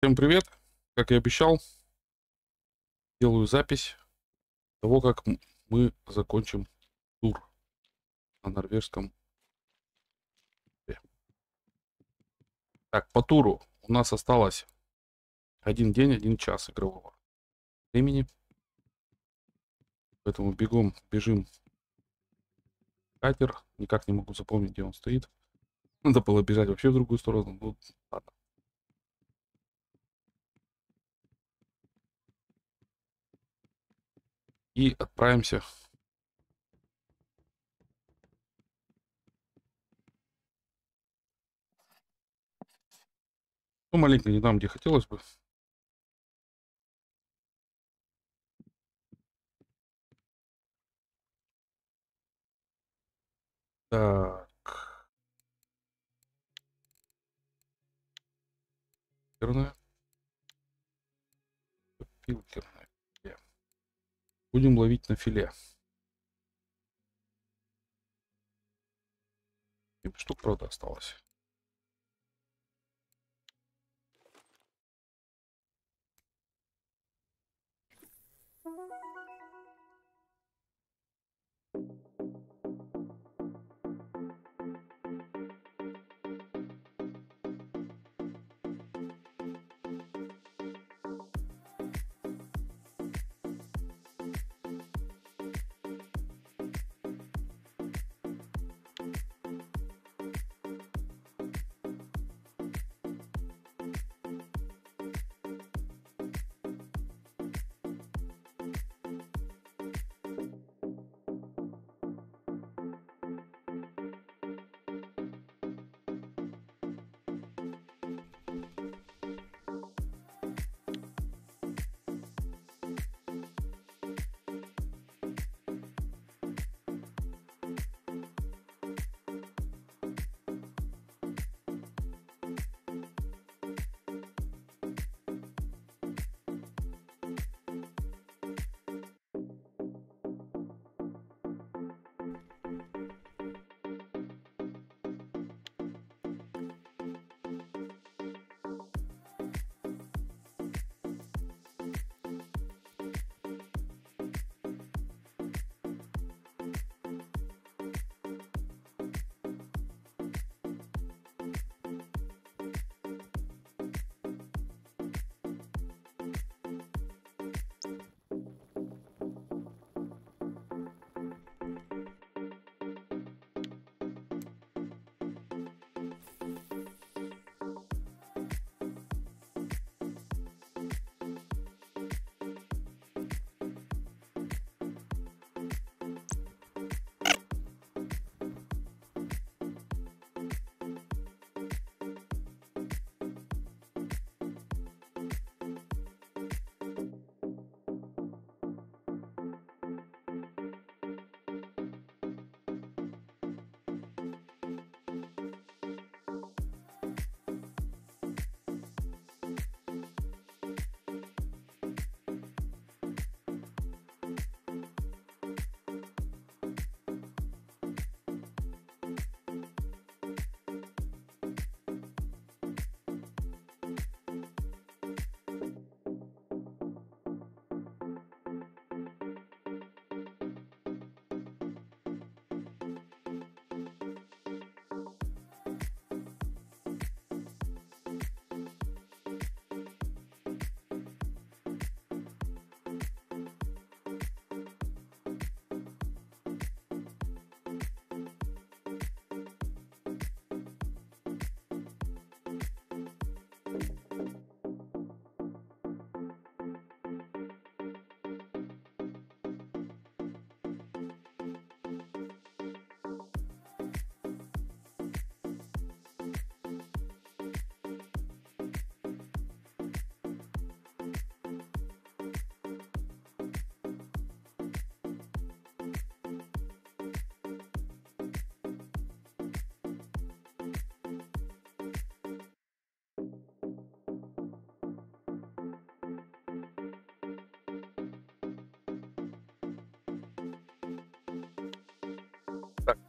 Всем привет! Как и обещал, делаю запись того, как мы закончим тур на норвежском. Так, по туру у нас осталось один день, один час игрового времени. Поэтому бегом бежим катер. Никак не могу запомнить, где он стоит. Надо было бежать вообще в другую сторону. Ну, ладно. И отправимся Ну, маленько не там, где хотелось бы. Так. Фильтрная. Фильтрная. Будем ловить на филе. Штук, правда, осталось.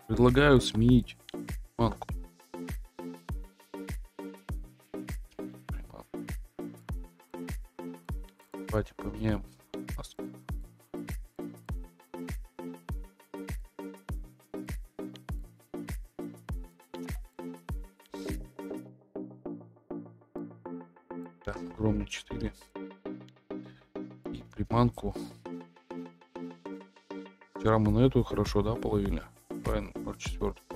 Предлагаю сменить манку. Давайте поменяем. Так, огромный 4. И приманку. Вчера мы на эту хорошо, да, половили? Правильно, 0,4.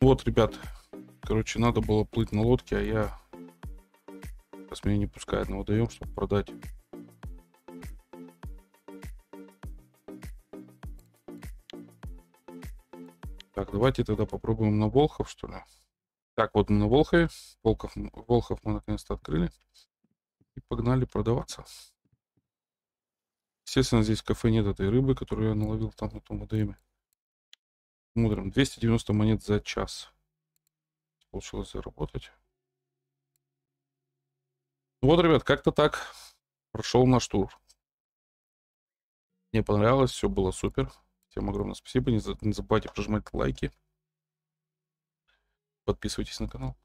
Вот, ребят, короче, надо было плыть на лодке, а я... Сейчас меня не пускает на водоем, чтобы продать. Так, давайте тогда попробуем на Волхов, что ли. Так, вот мы на Волхове. Волхов, Волхов мы наконец-то открыли. И погнали продаваться. Естественно, здесь кафе нет этой рыбы, которую я наловил там на том водоеме. Смотрим. 290 монет за час. Получилось заработать. Вот, ребят, как-то так прошел наш тур. Мне понравилось, все было супер. Всем огромное спасибо. Не, забывайте прожимать лайки. Подписывайтесь на канал.